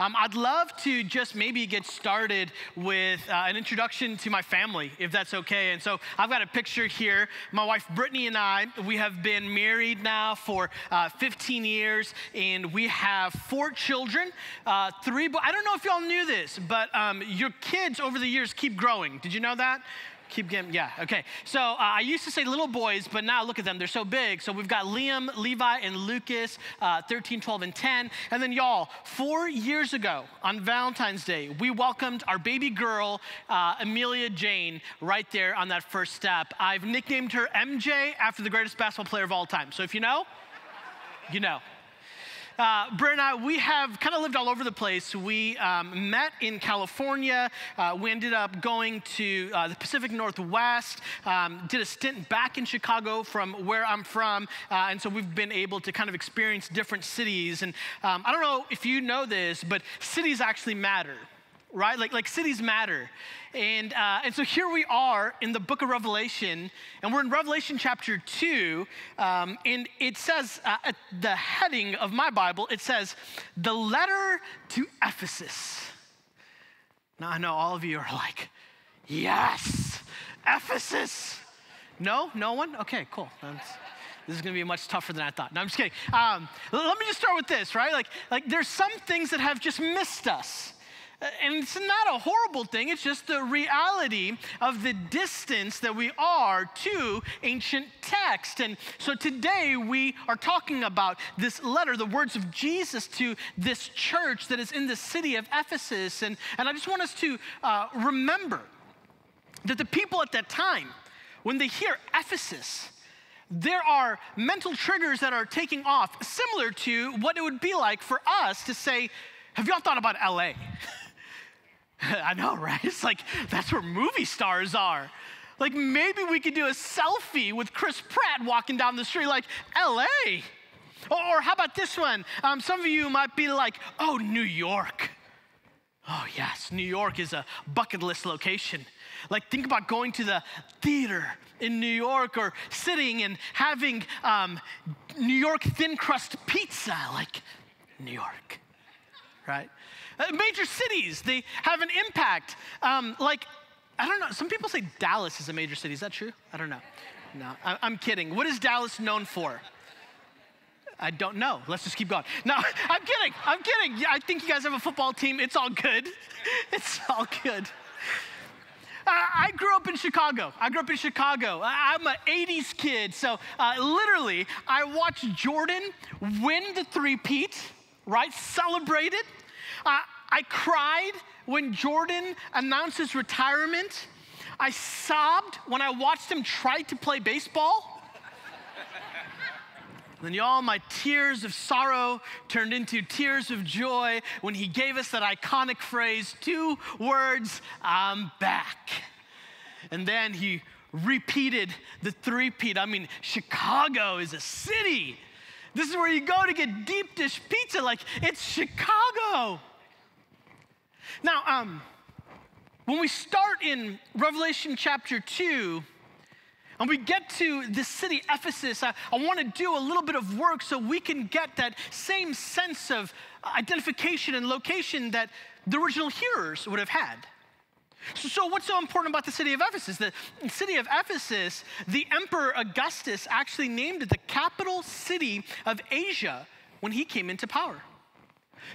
Um, I'd love to just maybe get started with uh, an introduction to my family, if that's okay. And so I've got a picture here. My wife Brittany and I, we have been married now for uh, 15 years, and we have four children. Uh, three, but I don't know if y'all knew this, but um, your kids over the years keep growing. Did you know that? Keep getting, yeah, okay. So uh, I used to say little boys, but now look at them, they're so big. So we've got Liam, Levi, and Lucas, uh, 13, 12, and 10. And then y'all, four years ago on Valentine's Day, we welcomed our baby girl, uh, Amelia Jane, right there on that first step. I've nicknamed her MJ after the greatest basketball player of all time. So if you know, you know. Uh, Britt and I, we have kind of lived all over the place. We um, met in California. Uh, we ended up going to uh, the Pacific Northwest, um, did a stint back in Chicago from where I'm from. Uh, and so we've been able to kind of experience different cities. And um, I don't know if you know this, but cities actually matter right? Like, like cities matter. And, uh, and so here we are in the book of Revelation, and we're in Revelation chapter 2, um, and it says, uh, at the heading of my Bible, it says, the letter to Ephesus. Now I know all of you are like, yes, Ephesus. No, no one? Okay, cool. That's, this is going to be much tougher than I thought. No, I'm just kidding. Um, let me just start with this, right? Like, like there's some things that have just missed us. And it's not a horrible thing, it's just the reality of the distance that we are to ancient text. And so today we are talking about this letter, the words of Jesus to this church that is in the city of Ephesus. And, and I just want us to uh, remember that the people at that time, when they hear Ephesus, there are mental triggers that are taking off, similar to what it would be like for us to say, Have y'all thought about LA? I know, right? It's like that's where movie stars are. Like maybe we could do a selfie with Chris Pratt walking down the street, like LA. Or, how about this one? Um, some of you might be like, oh, New York. Oh, yes, New York is a bucket list location. Like, think about going to the theater in New York or sitting and having um, New York thin crust pizza, like New York, right? Uh, major cities, they have an impact. Um, like, I don't know, some people say Dallas is a major city. Is that true? I don't know. No, I, I'm kidding. What is Dallas known for? I don't know. Let's just keep going. No, I'm kidding. I'm kidding. Yeah, I think you guys have a football team. It's all good. It's all good. Uh, I grew up in Chicago. I grew up in Chicago. I'm an 80s kid. So uh, literally, I watched Jordan win the three-peat, right? Celebrate it. Uh, I cried when Jordan announced his retirement. I sobbed when I watched him try to play baseball. then, y'all, my tears of sorrow turned into tears of joy when he gave us that iconic phrase two words, I'm back. And then he repeated the three-peat. I mean, Chicago is a city. This is where you go to get deep dish pizza. Like, it's Chicago. Now, um, when we start in Revelation chapter 2, and we get to the city, Ephesus, I, I want to do a little bit of work so we can get that same sense of identification and location that the original hearers would have had. So, so, what's so important about the city of Ephesus? The city of Ephesus, the Emperor Augustus actually named it the capital city of Asia when he came into power.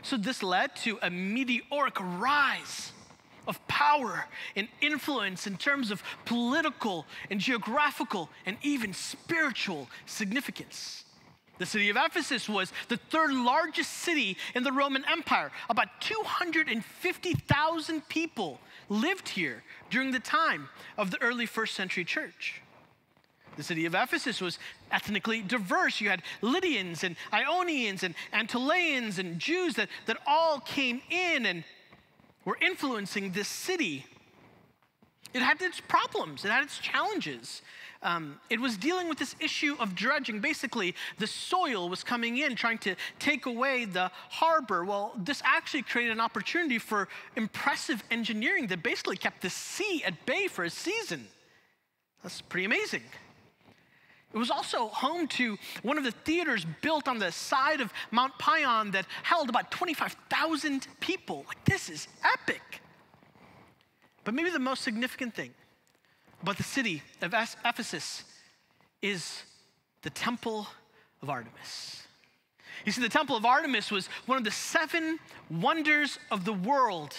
So this led to a meteoric rise of power and influence in terms of political and geographical and even spiritual significance. The city of Ephesus was the third largest city in the Roman Empire. About 250,000 people lived here during the time of the early first century church. The city of Ephesus was ethnically diverse. You had Lydians and Ionians and Antiochians and Jews that, that all came in and were influencing this city. It had its problems, it had its challenges. Um, it was dealing with this issue of dredging. Basically, the soil was coming in, trying to take away the harbor. Well, this actually created an opportunity for impressive engineering that basically kept the sea at bay for a season. That's pretty amazing. It was also home to one of the theaters built on the side of Mount Pion that held about 25,000 people. Like, this is epic. But maybe the most significant thing about the city of Ephesus is the Temple of Artemis. You see, the Temple of Artemis was one of the seven wonders of the world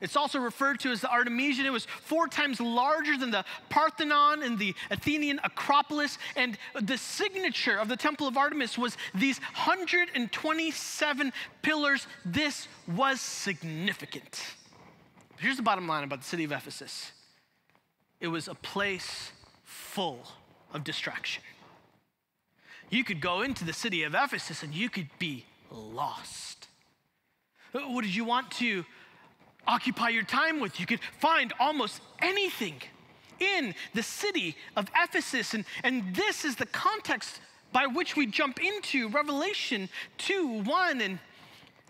it's also referred to as the Artemision. It was four times larger than the Parthenon and the Athenian Acropolis. And the signature of the Temple of Artemis was these 127 pillars. This was significant. Here's the bottom line about the city of Ephesus it was a place full of distraction. You could go into the city of Ephesus and you could be lost. What did you want to occupy your time with. You could find almost anything in the city of Ephesus. And, and this is the context by which we jump into Revelation 2 1. And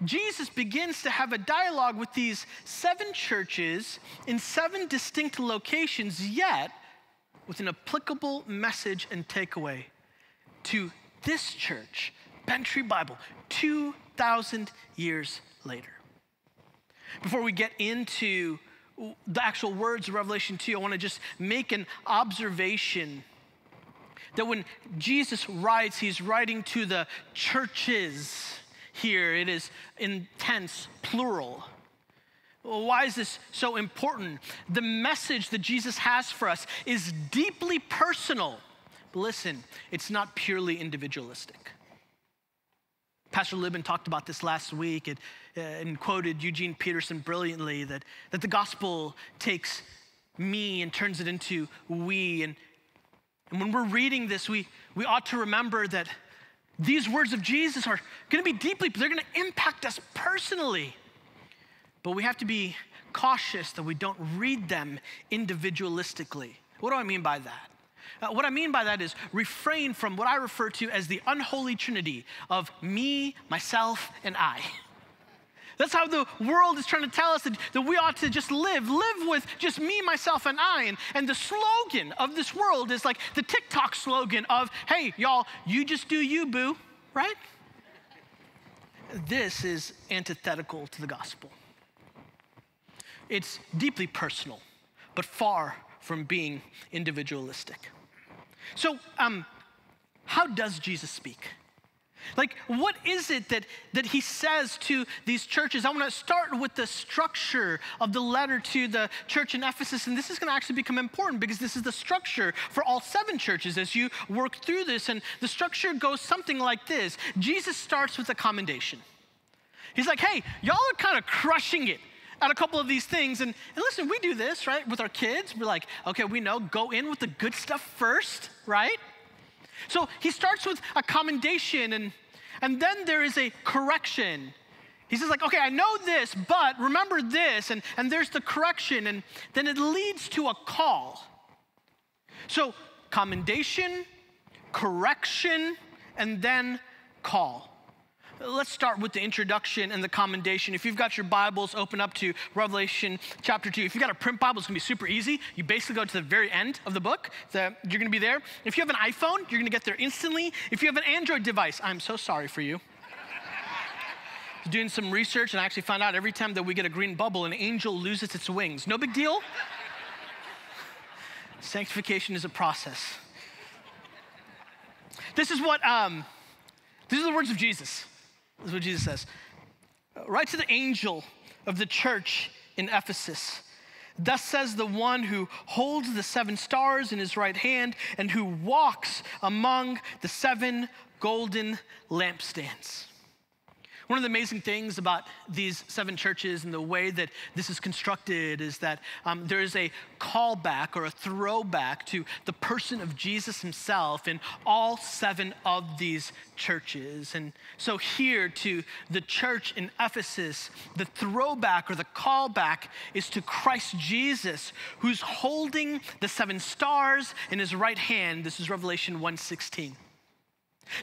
Jesus begins to have a dialogue with these seven churches in seven distinct locations, yet with an applicable message and takeaway to this church, Bent Tree Bible, 2,000 years later. Before we get into the actual words of Revelation 2, I want to just make an observation that when Jesus writes, he's writing to the churches here. It is intense, plural. why is this so important? The message that Jesus has for us is deeply personal. But listen, it's not purely individualistic. Pastor Libin talked about this last week and, uh, and quoted Eugene Peterson brilliantly that, that the gospel takes me and turns it into we. And, and when we're reading this, we, we ought to remember that these words of Jesus are going to be deeply, they're going to impact us personally. But we have to be cautious that we don't read them individualistically. What do I mean by that? Uh, what I mean by that is refrain from what I refer to as the unholy trinity of me, myself, and I. That's how the world is trying to tell us that, that we ought to just live, live with just me, myself, and I. And, and the slogan of this world is like the TikTok slogan of, hey, y'all, you just do you, boo, right? This is antithetical to the gospel. It's deeply personal, but far from being individualistic. So, um, how does Jesus speak? Like, what is it that, that he says to these churches? I want to start with the structure of the letter to the church in Ephesus. And this is going to actually become important because this is the structure for all seven churches as you work through this. And the structure goes something like this Jesus starts with a commendation. He's like, hey, y'all are kind of crushing it at a couple of these things. And, and listen, we do this, right, with our kids. We're like, okay, we know, go in with the good stuff first, right? So he starts with a commendation, and, and then there is a correction. He says, like, okay, I know this, but remember this, and, and there's the correction, and then it leads to a call. So, commendation, correction, and then call. Let's start with the introduction and the commendation. If you've got your Bibles, open up to Revelation chapter 2. If you've got a print Bible, it's gonna be super easy. You basically go to the very end of the book, the, you're gonna be there. If you have an iPhone, you're gonna get there instantly. If you have an Android device, I'm so sorry for you. Doing some research, and I actually found out every time that we get a green bubble, an angel loses its wings. No big deal. Sanctification is a process. This is what, um, these are the words of Jesus. Is what Jesus says. Uh, write to the angel of the church in Ephesus. Thus says the one who holds the seven stars in his right hand and who walks among the seven golden lampstands. One of the amazing things about these seven churches and the way that this is constructed is that um, there is a callback or a throwback to the person of Jesus himself in all seven of these churches. And so, here to the church in Ephesus, the throwback or the callback is to Christ Jesus, who's holding the seven stars in his right hand. This is Revelation 1:16.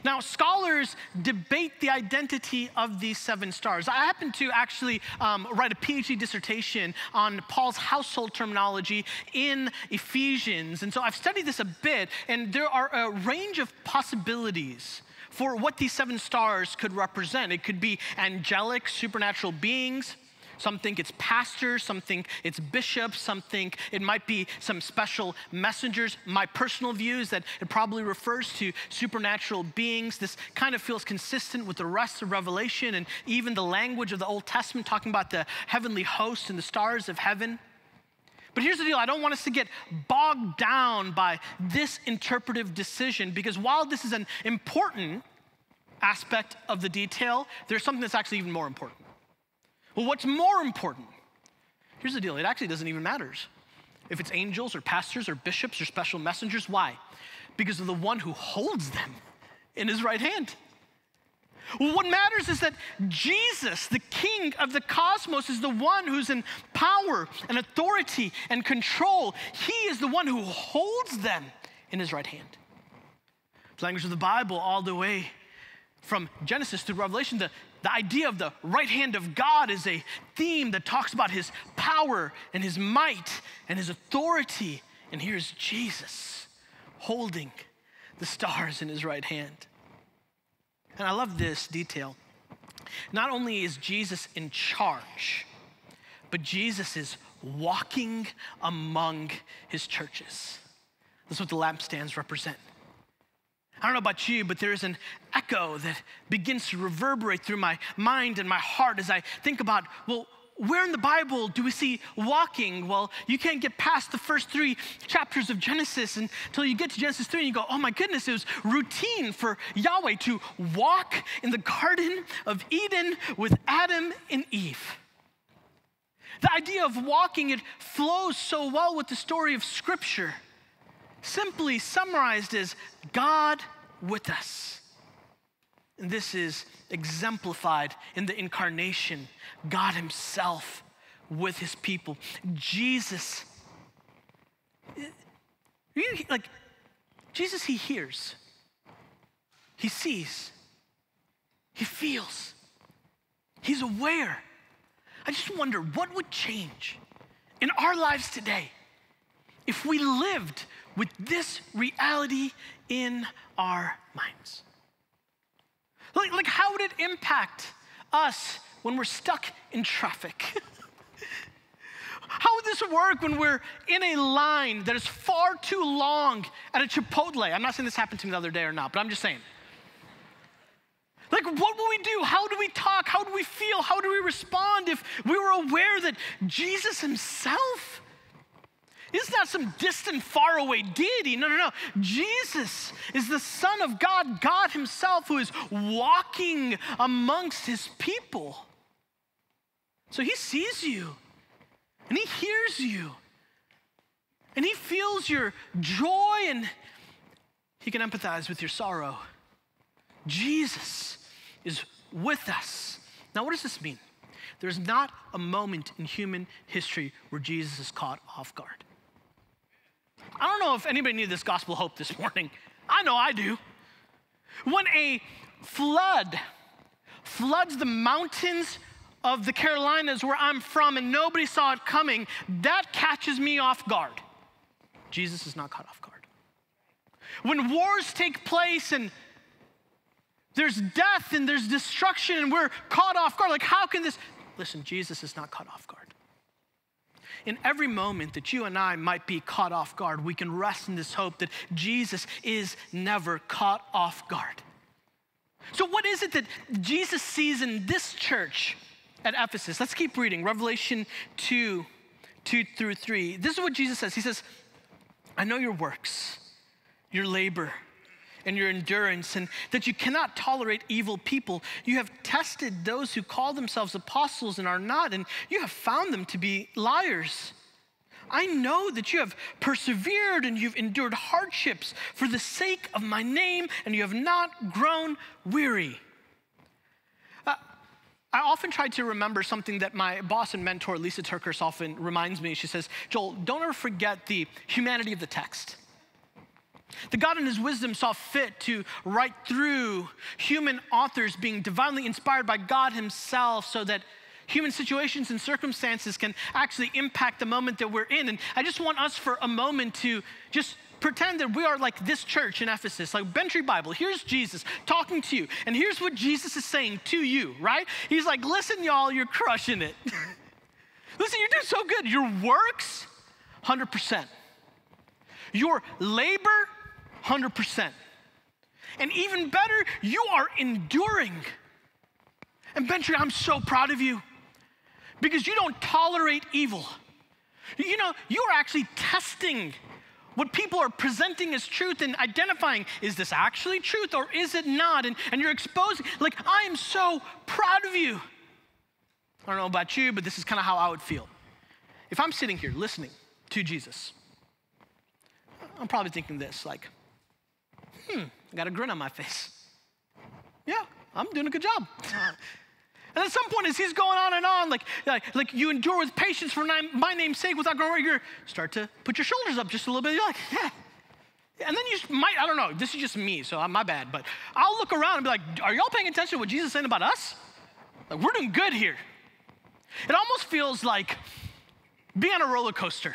Now, scholars debate the identity of these seven stars. I happen to actually um, write a PhD dissertation on Paul's household terminology in Ephesians. And so I've studied this a bit, and there are a range of possibilities for what these seven stars could represent. It could be angelic, supernatural beings. Some think it's pastors, some think it's bishops, some think it might be some special messengers. My personal view is that it probably refers to supernatural beings. This kind of feels consistent with the rest of Revelation and even the language of the Old Testament, talking about the heavenly host and the stars of heaven. But here's the deal I don't want us to get bogged down by this interpretive decision because while this is an important aspect of the detail, there's something that's actually even more important. Well, what's more important? Here's the deal it actually doesn't even matter if it's angels or pastors or bishops or special messengers. Why? Because of the one who holds them in his right hand. Well, what matters is that Jesus, the king of the cosmos, is the one who's in power and authority and control. He is the one who holds them in his right hand. The language of the Bible, all the way from Genesis to Revelation, the, the idea of the right hand of God is a theme that talks about his power and his might and his authority. And here's Jesus holding the stars in his right hand. And I love this detail. Not only is Jesus in charge, but Jesus is walking among his churches. That's what the lampstands represent. I don't know about you, but there's an echo that begins to reverberate through my mind and my heart as I think about, well, where in the Bible do we see walking? Well, you can't get past the first three chapters of Genesis until you get to Genesis 3 and you go, oh my goodness, it was routine for Yahweh to walk in the Garden of Eden with Adam and Eve. The idea of walking, it flows so well with the story of Scripture. Simply summarized as God with us. And this is exemplified in the incarnation, God Himself with His people. Jesus, like, Jesus, He hears, He sees, He feels, He's aware. I just wonder what would change in our lives today if we lived with this reality in our minds. Like, like how would it impact us when we're stuck in traffic? How would this work when we're in a line that is far too long at a Chipotle? I'm not saying this happened to me the other day or not, but I'm just saying. Like, what will we do? How do we talk? How do we feel? How do we respond if we were aware that Jesus Himself is not some distant, faraway deity. No, no, no. Jesus is the Son of God, God Himself, who is walking amongst His people. So He sees you, and He hears you, and He feels your joy, and He can empathize with your sorrow. Jesus is with us. Now, what does this mean? There's not a moment in human history where Jesus is caught off guard. I don't know if anybody needed this gospel hope this morning. I know I do. When a flood floods the mountains of the Carolinas where I'm from and nobody saw it coming, that catches me off guard. Jesus is not caught off guard. When wars take place and there's death and there's destruction and we're caught off guard, like, how can this? Listen, Jesus is not caught off guard in every moment that you and I might be caught off guard, we can rest in this hope that Jesus is never caught off guard. So, what is it that Jesus sees in this church at Ephesus? Let's keep reading Revelation 2 2 through 3. This is what Jesus says He says, I know your works, your labor and your endurance, and that you cannot tolerate evil people. You have tested those who call themselves apostles and are not, and you have found them to be liars. I know that you have persevered and you've endured hardships for the sake of my name, and you have not grown weary. Uh, I often try to remember something that my boss and mentor, Lisa TerKeurst, often reminds me. She says, Joel, don't ever forget the humanity of the text. The God in his wisdom saw fit to write through human authors being divinely inspired by God himself so that human situations and circumstances can actually impact the moment that we're in. And I just want us for a moment to just pretend that we are like this church in Ephesus, like Bent Tree Bible. Here's Jesus talking to you, and here's what Jesus is saying to you, right? He's like, listen, y'all, you're crushing it. listen, you're doing so good. Your works, 100%. Your labor, 100%. And even better, you are enduring. And Bent Tree, I'm so proud of you because you don't tolerate evil. You know, you're actually testing what people are presenting as truth and identifying is this actually truth or is it not? And, and you're exposing, like, I am so proud of you. I don't know about you, but this is kind of how I would feel. If I'm sitting here listening to Jesus, I'm probably thinking this, like, hmm, got a grin on my face. Yeah, I'm doing a good job. And at some point, as he's going on and on, like, like, like you endure with patience for my name's sake without growing you start to put your shoulders up just a little bit. You're like, yeah. And then you might, I don't know, this is just me, so my bad, but I'll look around and be like, are y'all paying attention to what Jesus is saying about us? Like, we're doing good here. It almost feels like being on a roller coaster.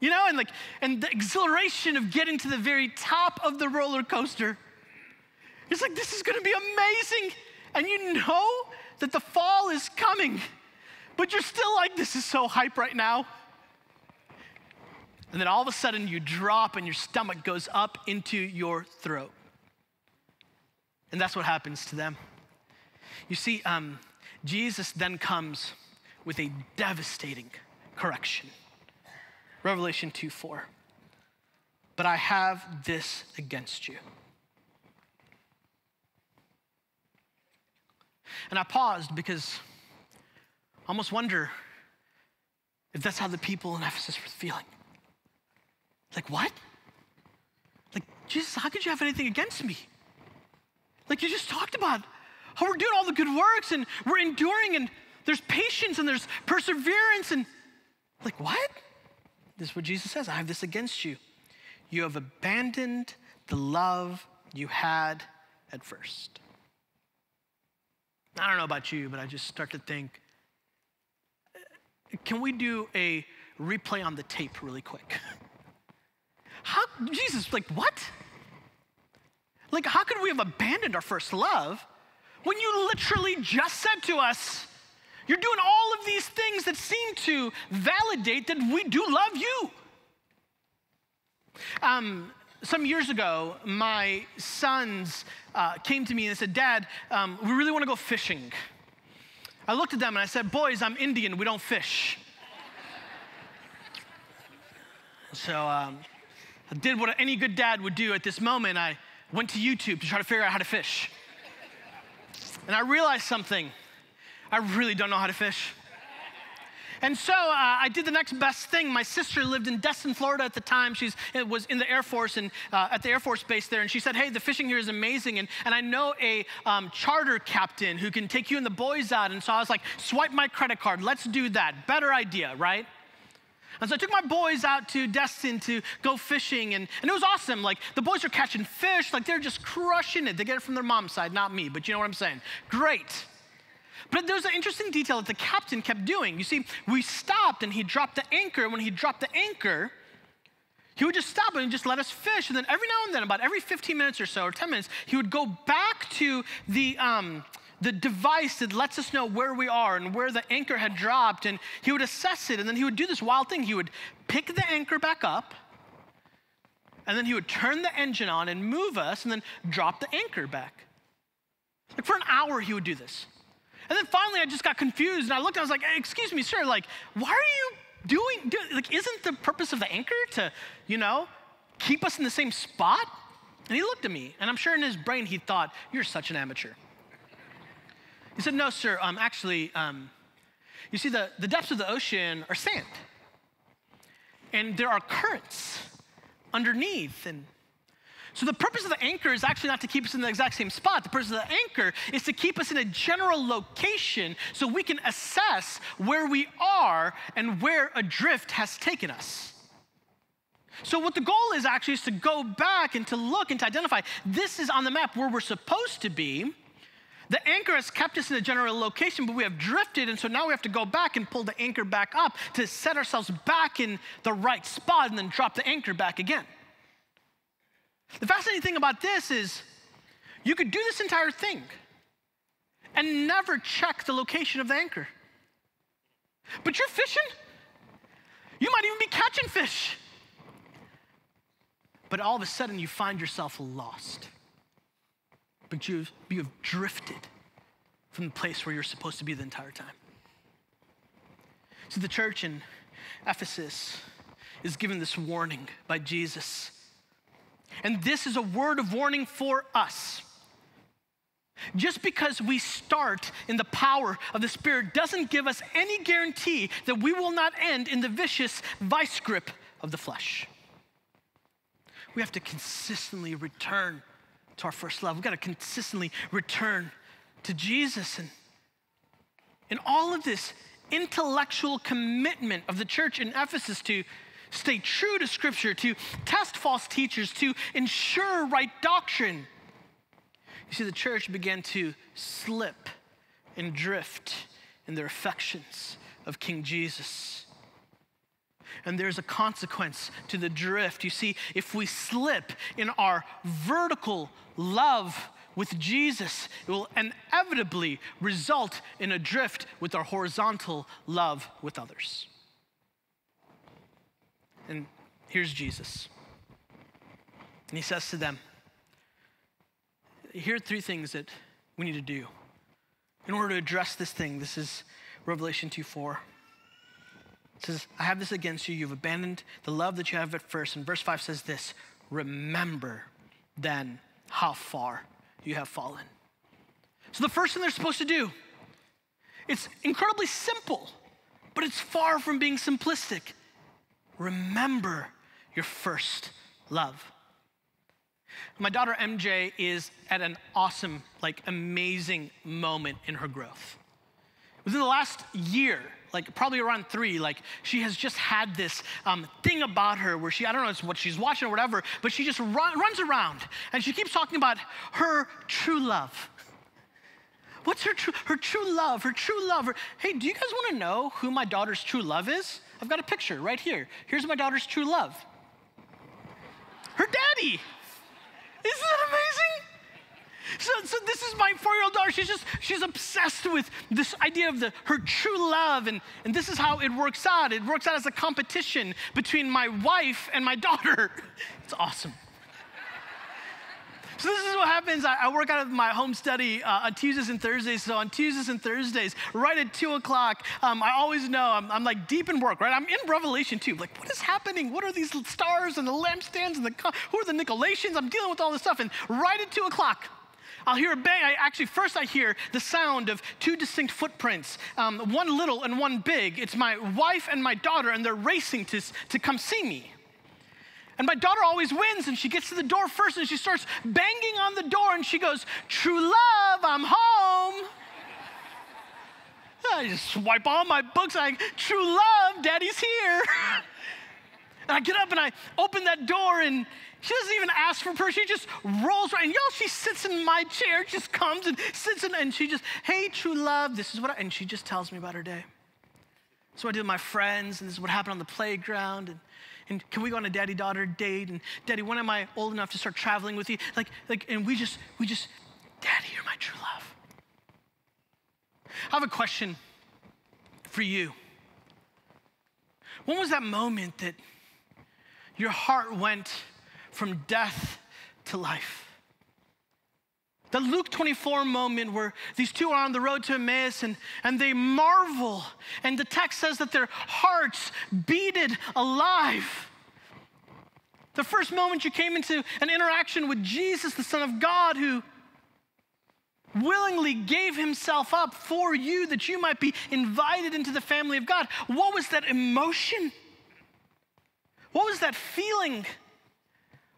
You know, and like, and the exhilaration of getting to the very top of the roller coaster. It's like, this is gonna be amazing. And you know that the fall is coming, but you're still like, this is so hype right now. And then all of a sudden you drop and your stomach goes up into your throat. And that's what happens to them. You see, um, Jesus then comes with a devastating correction. Revelation 2 4. But I have this against you. And I paused because I almost wonder if that's how the people in Ephesus were feeling. Like, what? Like, Jesus, how could you have anything against me? Like, you just talked about how we're doing all the good works and we're enduring and there's patience and there's perseverance and, like, what? This is what Jesus says I have this against you. You have abandoned the love you had at first. I don't know about you, but I just start to think uh, can we do a replay on the tape really quick? How, Jesus, like, what? Like, how could we have abandoned our first love when you literally just said to us, you're doing all of these things that seem to validate that we do love you? Um, some years ago, my sons uh, came to me and said, Dad, um, we really want to go fishing. I looked at them and I said, Boys, I'm Indian, we don't fish. so um, I did what any good dad would do at this moment. I went to YouTube to try to figure out how to fish. And I realized something I really don't know how to fish. And so uh, I did the next best thing. My sister lived in Destin, Florida at the time. She was in the Air Force and uh, at the Air Force base there. And she said, Hey, the fishing here is amazing. And, and I know a um, charter captain who can take you and the boys out. And so I was like, Swipe my credit card. Let's do that. Better idea, right? And so I took my boys out to Destin to go fishing, and, and it was awesome. Like, the boys are catching fish, like, they're just crushing it. They get it from their mom's side, not me, but you know what I'm saying. Great. But there's an interesting detail that the captain kept doing. You see, we stopped and he dropped the anchor. When he dropped the anchor, he would just stop and just let us fish. And then every now and then, about every 15 minutes or so, or 10 minutes, he would go back to the, um, the device that lets us know where we are and where the anchor had dropped. And he would assess it. And then he would do this wild thing. He would pick the anchor back up. And then he would turn the engine on and move us and then drop the anchor back. Like for an hour, he would do this. And then finally, I just got confused and I looked and I was like, hey, excuse me, sir, like, why are you doing, do, like, isn't the purpose of the anchor to, you know, keep us in the same spot? And he looked at me, and I'm sure in his brain he thought, you're such an amateur. He said, no, sir, um, actually, um, you see, the, the depths of the ocean are sand. And there are currents underneath, and so the purpose of the anchor is actually not to keep us in the exact same spot. The purpose of the anchor is to keep us in a general location so we can assess where we are and where a drift has taken us. So, what the goal is actually is to go back and to look and to identify this is on the map where we're supposed to be. The anchor has kept us in a general location, but we have drifted, and so now we have to go back and pull the anchor back up to set ourselves back in the right spot and then drop the anchor back again. The fascinating thing about this is you could do this entire thing and never check the location of the anchor. But you're fishing, you might even be catching fish. But all of a sudden, you find yourself lost. But you've, you have drifted from the place where you're supposed to be the entire time. So, the church in Ephesus is given this warning by Jesus. And this is a word of warning for us. Just because we start in the power of the Spirit doesn't give us any guarantee that we will not end in the vicious vice grip of the flesh. We have to consistently return to our first love. We've got to consistently return to Jesus. And in all of this intellectual commitment of the church in Ephesus to stay true to Scripture, to test false teachers, to ensure right doctrine, you see, the church began to slip and drift in their affections of King Jesus. And there's a consequence to the drift. You see, if we slip in our vertical love with Jesus, it will inevitably result in a drift with our horizontal love with others. And here's Jesus. And he says to them, here are three things that we need to do in order to address this thing. This is Revelation 2 4. It says, I have this against you. You've abandoned the love that you have at first. And verse 5 says this Remember then how far you have fallen. So, the first thing they're supposed to do, it's incredibly simple, but it's far from being simplistic. Remember your first love. My daughter MJ is at an awesome, like amazing moment in her growth. Within the last year, like probably around three, like she has just had this um, thing about her where she, I don't know it's what she's watching or whatever, but she just run, runs around and she keeps talking about her true love. What's her true, her true love, her true love? Hey, do you guys want to know who my daughter's true love is? I've got a picture right here. Here's my daughter's true love. Her daddy. Isn't that amazing? So, so this is my four-year-old daughter. She's just she's obsessed with this idea of the her true love, and, and this is how it works out. It works out as a competition between my wife and my daughter. It's awesome. So this is what happens. I, I work out of my home study uh, on Tuesdays and Thursdays. So on Tuesdays and Thursdays, right at two o'clock, um, I always know I'm, I'm, like deep in work. Right, I'm in Revelation too. Like, what is happening? What are these stars and the lampstands and the who are the Nicolaitans? I'm dealing with all this stuff. And right at two o'clock, I'll hear a bang. I actually, first I hear the sound of two distinct footprints, um, one little and one big. It's my wife and my daughter, and they're racing to, to come see me. And my daughter always wins, and she gets to the door first and she starts banging on the door and she goes, True love, I'm home. I just swipe all my books. I, True love, daddy's here. and I get up and I open that door, and she doesn't even ask for permission. She just rolls right. And y'all, she sits in my chair, just comes and sits in, and she just, Hey, true love, this is what I, and she just tells me about her day. So I did with my friends, and this is what happened on the playground. And and can we go on a daddy daughter date? And daddy, when am I old enough to start traveling with you? Like, like, and we just, we just, daddy, you're my true love. I have a question for you. When was that moment that your heart went from death to life? The Luke 24 moment where these two are on the road to Emmaus and, and they marvel. And the text says that their hearts beated alive. The first moment you came into an interaction with Jesus, the Son of God, who willingly gave himself up for you that you might be invited into the family of God. What was that emotion? What was that feeling?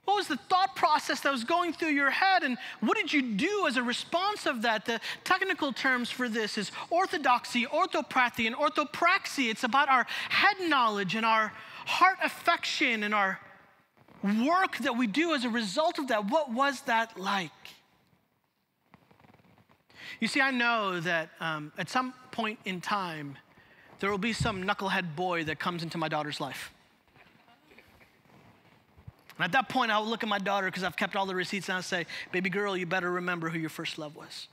What was the thought process that was going through your head, and what did you do as a response of that? The technical terms for this is orthodoxy, orthopathy, and orthopraxy. It's about our head knowledge and our heart affection and our work that we do as a result of that, what was that like? You see, I know that um, at some point in time, there will be some knucklehead boy that comes into my daughter's life. And at that point, I'll look at my daughter because I've kept all the receipts and I'll say, Baby girl, you better remember who your first love was.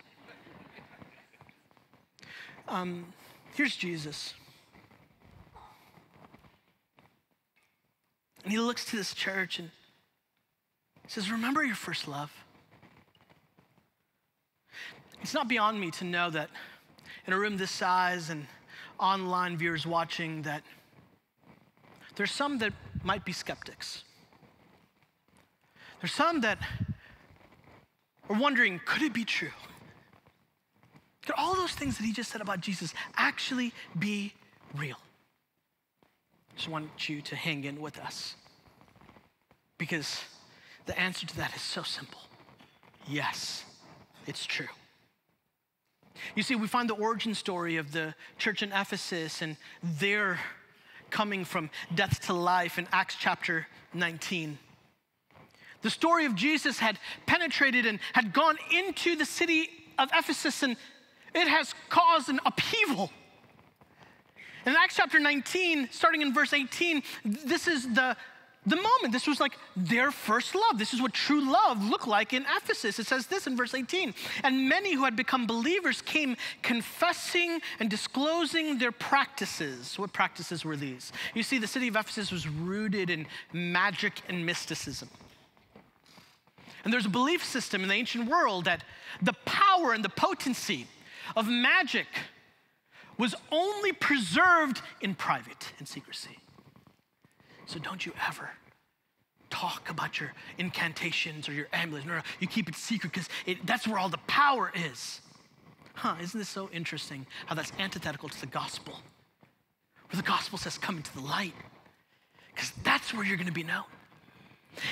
Um, here's Jesus. And he looks to this church and says, Remember your first love. It's not beyond me to know that in a room this size and online viewers watching, that there's some that might be skeptics. There's some that are wondering, could it be true? Could all those things that he just said about Jesus actually be real? I just want you to hang in with us because the answer to that is so simple. Yes, it's true. You see, we find the origin story of the church in Ephesus and their coming from death to life in Acts chapter 19. The story of Jesus had penetrated and had gone into the city of Ephesus, and it has caused an upheaval. In Acts chapter 19, starting in verse 18, this is the, the moment. This was like their first love. This is what true love looked like in Ephesus. It says this in verse 18. And many who had become believers came confessing and disclosing their practices. What practices were these? You see, the city of Ephesus was rooted in magic and mysticism. And there's a belief system in the ancient world that the power and the potency of magic was only preserved in private and secrecy. So don't you ever talk about your incantations or your amulets. No, no, you keep it secret because that's where all the power is. Huh, isn't this so interesting how that's antithetical to the gospel? Where the gospel says, come into the light, because that's where you're going to be known.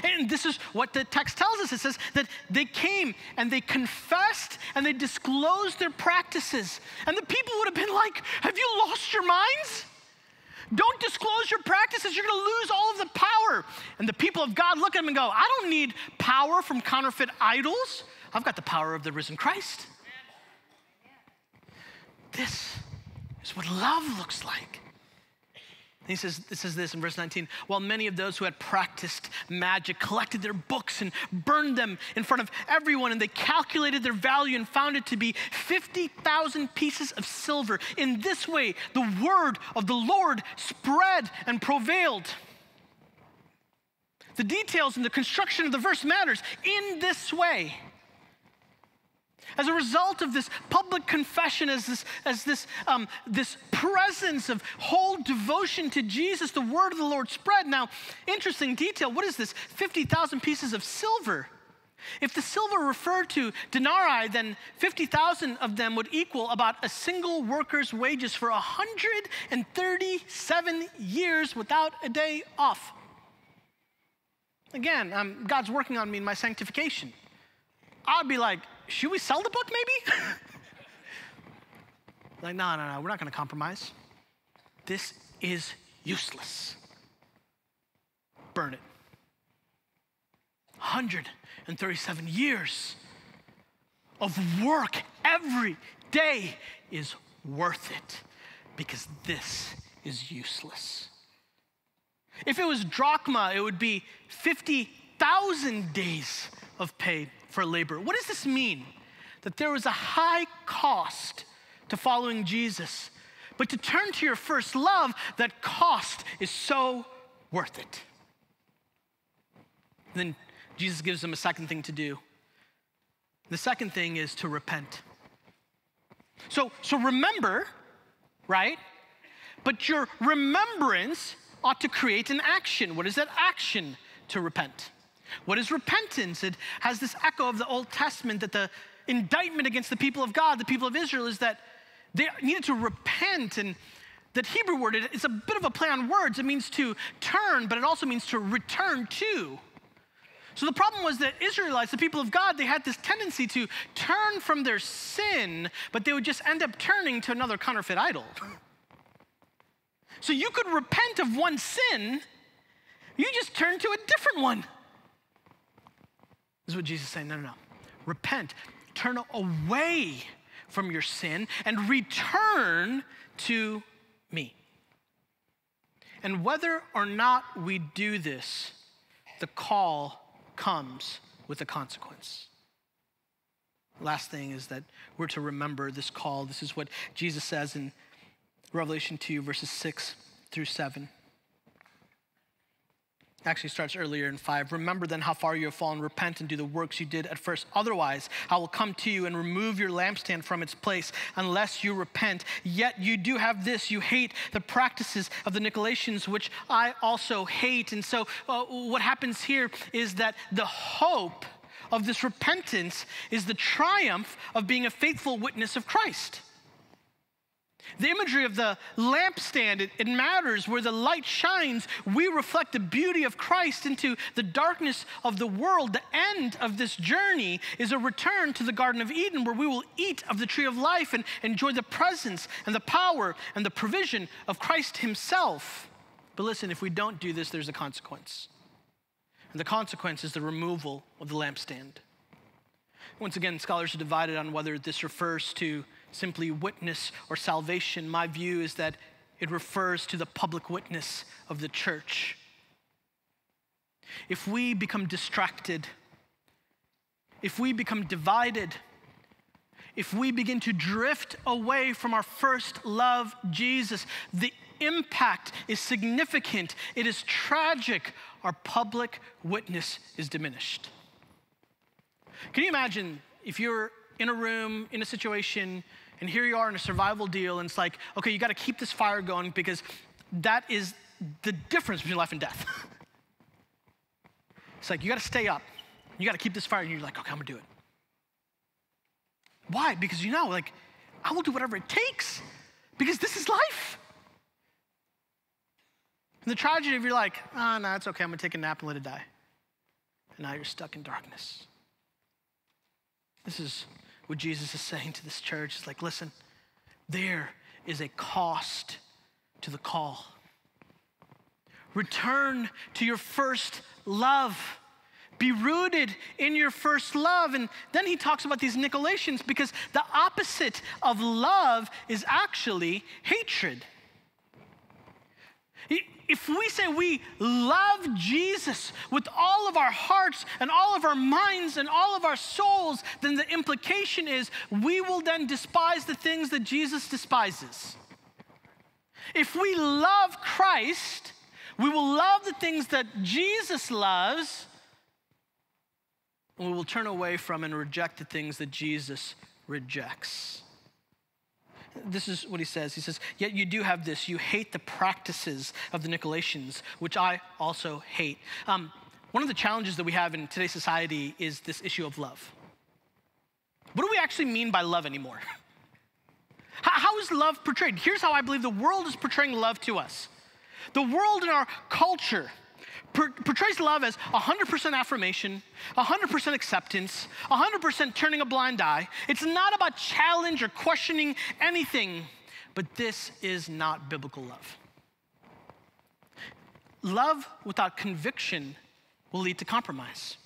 And this is what the text tells us. It says that they came and they confessed and they disclosed their practices. And the people would have been like, Have you lost your minds? Don't disclose your practices. You're going to lose all of the power. And the people of God look at them and go, I don't need power from counterfeit idols. I've got the power of the risen Christ. This is what love looks like. He says, it says this in verse 19 while many of those who had practiced magic collected their books and burned them in front of everyone, and they calculated their value and found it to be 50,000 pieces of silver. In this way, the word of the Lord spread and prevailed. The details and the construction of the verse matters. In this way, as a result of this public confession, as this, as this, um, this presence of whole devotion to Jesus, the word of the Lord spread. Now, interesting detail what is this? 50,000 pieces of silver. If the silver referred to denarii, then 50,000 of them would equal about a single worker's wages for 137 years without a day off. Again, um, God's working on me in my sanctification. I'd be like, should we sell the book maybe? like, no, no, no, we're not going to compromise. This is useless. Burn it. 137 years of work every day is worth it because this is useless. If it was drachma, it would be 50,000 days of pay for labor. What does this mean? That there was a high cost to following Jesus. But to turn to your first love, that cost is so worth it. Then Jesus gives them a second thing to do. The second thing is to repent. So, so remember, right? But your remembrance ought to create an action. What is that action to repent? What is repentance? It has this echo of the Old Testament that the indictment against the people of God, the people of Israel, is that they needed to repent. And that Hebrew word is a bit of a play on words. It means to turn, but it also means to return to. So the problem was that Israelites, the people of God, they had this tendency to turn from their sin, but they would just end up turning to another counterfeit idol. So you could repent of one sin You just turn to a different one. This is what Jesus is saying. No, no, no. Repent, turn away from your sin, and return to me. And whether or not we do this, the call comes with a consequence. Last thing is that we're to remember this call. This is what Jesus says in Revelation 2, verses 6 through 7 actually starts earlier in 5. Remember then how far you have fallen, repent and do the works you did at first. Otherwise, I will come to you and remove your lampstand from its place unless you repent. Yet you do have this you hate the practices of the Nicolaitans, which I also hate. And so, uh, what happens here is that the hope of this repentance is the triumph of being a faithful witness of Christ. The imagery of the lampstand, it, it, matters. Where the light shines, we reflect the beauty of Christ into the darkness of the world. The end of this journey is a return to the Garden of Eden where we will eat of the tree of life and enjoy the presence and the power and the provision of Christ Himself. But listen, if we don't do this, there's a consequence. And the consequence is the removal of the lampstand. Once again, scholars are divided on whether this refers to simply witness or salvation. My view is that it refers to the public witness of the church. If we become distracted, if we become divided, if we begin to drift away from our first love, Jesus, the impact is significant. It is tragic. Our public witness is diminished. Can you imagine if you're in a room, in a situation, and here you are in a survival deal, and it's like, okay, you got to keep this fire going because that is the difference between life and death. it's like, you got to stay up. You got to keep this fire, and you're like, okay, I'm to do it. Why? Because you know, like, I will do whatever it takes because this is life. And the tragedy of you're like, ah, oh, no, it's okay, I'm gonna take a nap and let it die. And now you're stuck in darkness. This is what Jesus is saying to this church is like, listen, there is a cost to the call. Return to your first love. Be rooted in your first love. And then he talks about these Nicolaitans because the opposite of love is actually hatred if we say we love Jesus with all of our hearts and all of our minds and all of our souls, then the implication is we will then despise the things that Jesus despises. If we love Christ, we will love the things that Jesus loves, and we will turn away from and reject the things that Jesus rejects. This is what he says. He says, Yet you do have this. You hate the practices of the Nicolaitans, which I also hate. Um, one of the challenges that we have in today's society is this issue of love. What do we actually mean by love anymore? how, how is love portrayed? Here's how I believe the world is portraying love to us. The world in our culture portrays love as 100% affirmation, 100% acceptance, 100% turning a blind eye. It's not about challenge or questioning anything, but this is not biblical love. Love without conviction will lead to compromise.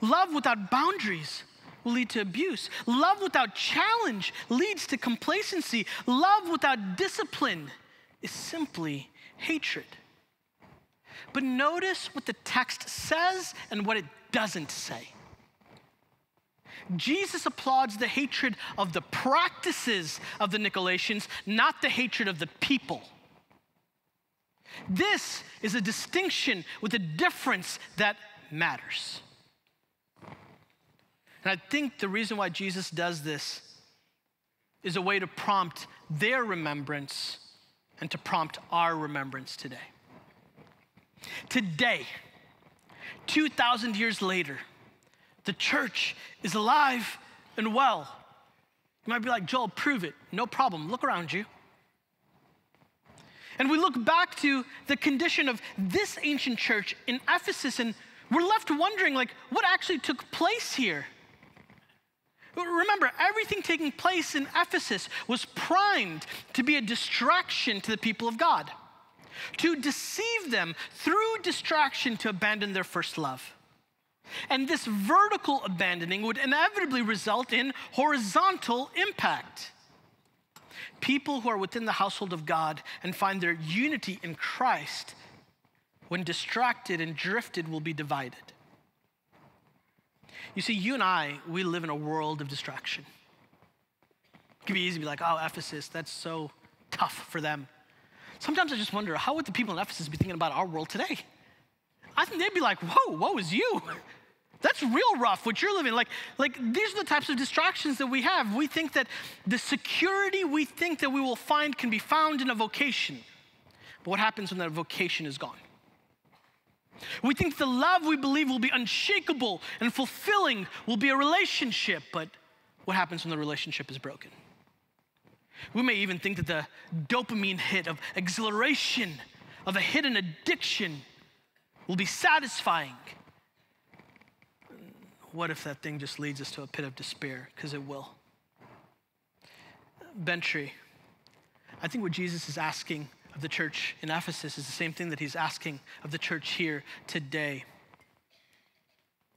Love without boundaries will lead to abuse. Love without challenge leads to complacency. Love without discipline is simply hatred. But notice what the text says and what it doesn't say. Jesus applauds the hatred of the practices of the Nicolaitans, not the hatred of the people. This is a distinction with a difference that matters. And I think the reason why Jesus does this is a way to prompt their remembrance and to prompt our remembrance today. Today, 2,000 years later, the church is alive and well. You might be like, Joel, prove it. No problem. Look around you. And we look back to the condition of this ancient church in Ephesus, and we're left wondering, like, what actually took place here? Remember, everything taking place in Ephesus was primed to be a distraction to the people of God. To deceive them through distraction to abandon their first love. And this vertical abandoning would inevitably result in horizontal impact. People who are within the household of God and find their unity in Christ, when distracted and drifted, will be divided. You see, you and I, we live in a world of distraction. It can be easy to be like, oh, Ephesus, that's so tough for them. Sometimes I just wonder, how would the people in Ephesus be thinking about our world today? I think they'd be like, whoa, woe is you. That's real rough what you're living. Like, like these are the types of distractions that we have. We think that the security we think that we will find can be found in a vocation. But what happens when that vocation is gone? We think the love we believe will be unshakable and fulfilling will be a relationship, but what happens when the relationship is broken? We may even think that the dopamine hit of exhilaration, of a hidden addiction, will be satisfying. What if that thing just leads us to a pit of despair? Because it will. Bent Tree, I think what Jesus is asking of the church in Ephesus is the same thing that he's asking of the church here today.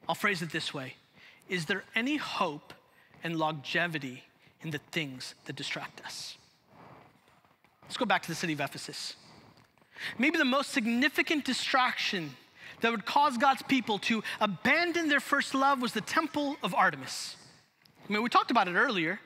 I'll phrase it this way Is there any hope and longevity in the things that distract us? Let's go back to the city of Ephesus. Maybe the most significant distraction that would cause God's people to abandon their first love was the temple of Artemis. I mean, we talked about it earlier.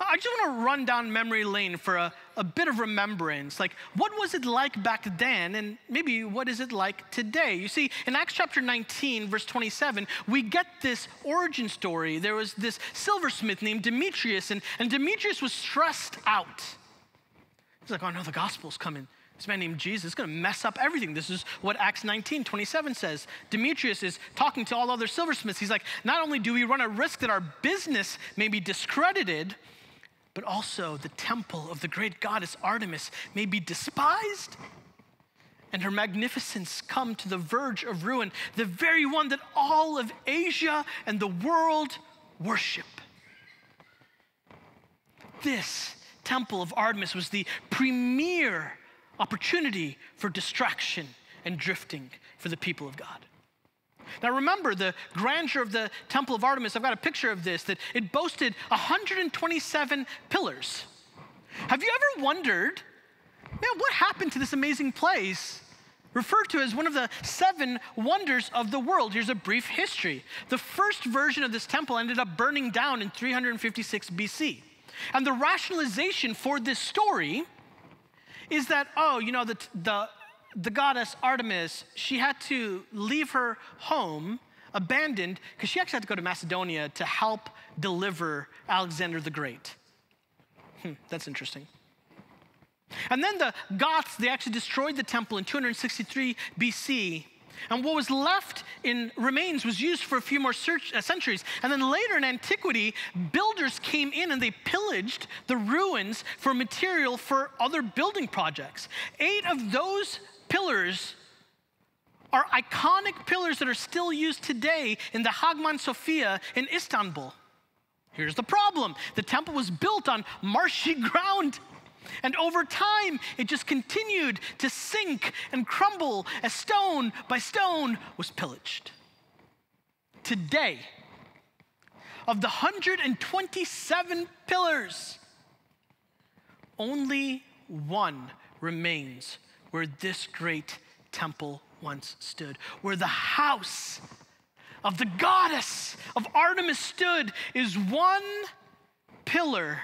I just want to run down memory lane for a, a bit of remembrance. Like, what was it like back then, and maybe what is it like today? You see, in Acts chapter 19, verse 27, we get this origin story. There was this silversmith named Demetrius, and, and Demetrius was stressed out. He's like, oh no, the gospel's coming. This man named Jesus is going to mess up everything. This is what Acts 19, 27 says. Demetrius is talking to all other silversmiths. He's like, not only do we run a risk that our business may be discredited, but also the temple of the great goddess Artemis may be despised and her magnificence come to the verge of ruin, the very one that all of Asia and the world worship. This temple of Artemis was the premier opportunity for distraction and drifting for the people of God. Now remember the grandeur of the Temple of Artemis. I've got a picture of this that it boasted 127 pillars. Have you ever wondered, man, what happened to this amazing place? Referred to as one of the seven wonders of the world. Here's a brief history. The first version of this temple ended up burning down in 356 BC. And the rationalization for this story is that, oh, you know, the, the, the goddess Artemis, she had to leave her home abandoned because she actually had to go to Macedonia to help deliver Alexander the Great. Hmm, that's interesting. And then the Goths, they actually destroyed the temple in 263 BC and what was left in remains was used for a few more search, uh, centuries. And then later in antiquity, builders came in and they pillaged the ruins for material for other building projects. Eight of those pillars are iconic pillars that are still used today in the Hagia Sophia in Istanbul. Here's the problem the temple was built on marshy ground. And over time, it just continued to sink and crumble as stone by stone was pillaged. Today, of the 127 pillars, only one remains where this great temple once stood, where the house of the goddess of Artemis stood, is one pillar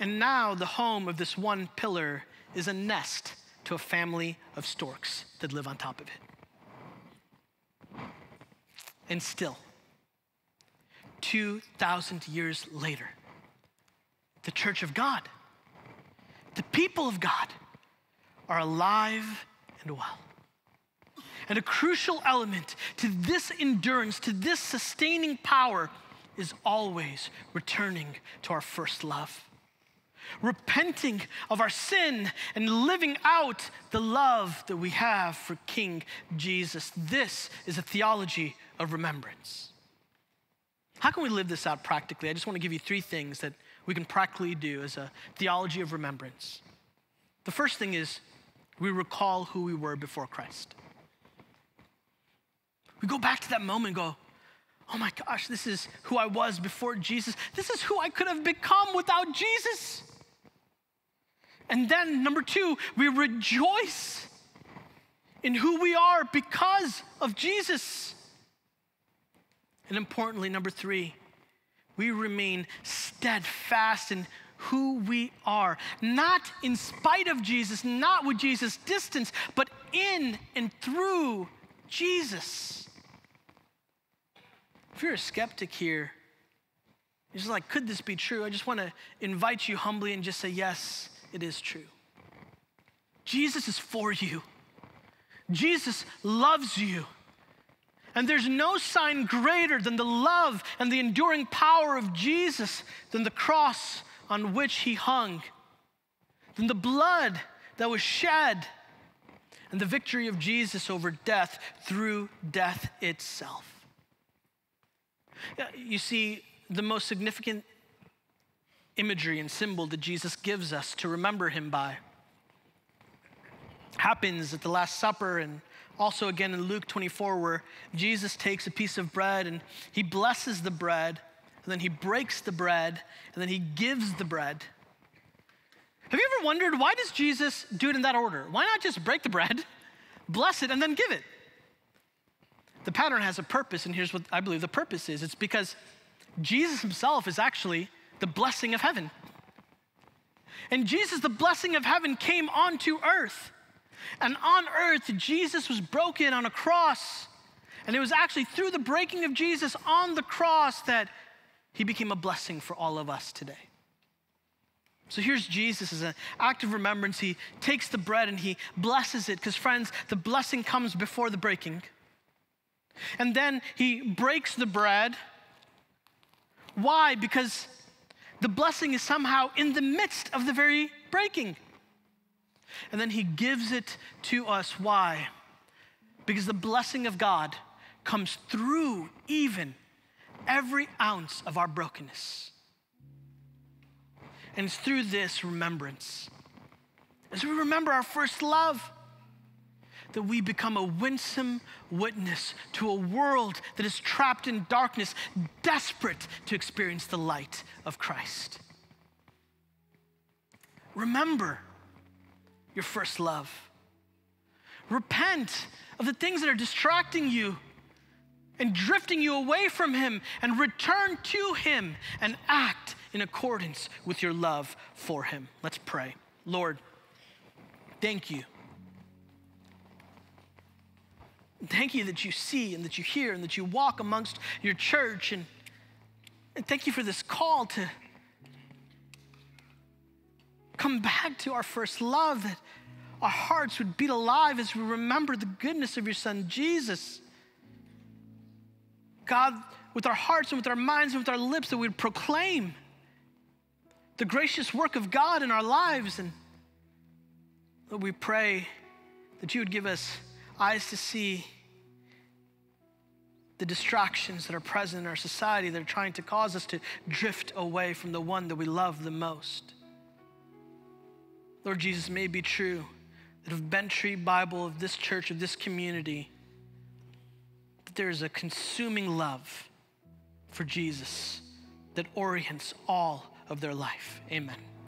and now the home of this one pillar is a nest to a family of storks that live on top of it. And still, 2,000 years later, the church of God, the people of God, are alive and well. And a crucial element to this endurance, to this sustaining power, is always returning to our first love repenting of our sin and living out the love that we have for King Jesus. This is a theology of remembrance. How can we live this out practically? I just want to give you three things that we can practically do as a theology of remembrance. The first thing is we recall who we were before Christ. We go back to that moment and go, oh my gosh, this is who I was before Jesus. This is who I could have become without Jesus. And then, number two, we rejoice in who we are because of Jesus. And importantly, number three, we remain steadfast in who we are, not in spite of Jesus, not with Jesus' distance, but in and through Jesus. If you're a skeptic here, you're just like, could this be true? I just want to invite you humbly and just say, yes, it is true. Jesus is for you. Jesus loves you. And there's no sign greater than the love and the enduring power of Jesus than the cross on which he hung, than the blood that was shed, and the victory of Jesus over death through death itself. You see, the most significant imagery and symbol that Jesus gives us to remember him by happens at the Last Supper and also again in Luke 24, where Jesus takes a piece of bread and he blesses the bread, and then he breaks the bread, and then he gives the bread. Have you ever wondered why does Jesus do it in that order? Why not just break the bread, bless it, and then give it? The pattern has a purpose, and here's what I believe the purpose is it's because Jesus himself is actually the blessing of heaven. And Jesus, the blessing of heaven, came onto earth. And on earth, Jesus was broken on a cross. And it was actually through the breaking of Jesus on the cross that he became a blessing for all of us today. So here's Jesus as an act of remembrance. He takes the bread and he blesses it, because, friends, the blessing comes before the breaking. And then he breaks the bread. Why? Because the blessing is somehow in the midst of the very breaking. And then he gives it to us. Why? Because the blessing of God comes through even every ounce of our brokenness. And it's through this remembrance, as we remember our first love, that we become a winsome witness to a world that is trapped in darkness, desperate to experience the light of Christ. Remember your first love. Repent of the things that are distracting you and drifting you away from Him, and return to Him and act in accordance with your love for Him. Let's pray. Lord, thank you Thank you that you see and that you hear and that you walk amongst your church. And, and thank you for this call to come back to our first love, that our hearts would beat alive as we remember the goodness of your Son, Jesus. God, with our hearts and with our minds and with our lips, that we'd proclaim the gracious work of God in our lives. And Lord, we pray that you would give us eyes to see the distractions that are present in our society that are trying to cause us to drift away from the one that we love the most. Lord Jesus, may it be true that of Bent Tree Bible, of this church, of this community, that there is a consuming love for Jesus that orients all of their life. Amen.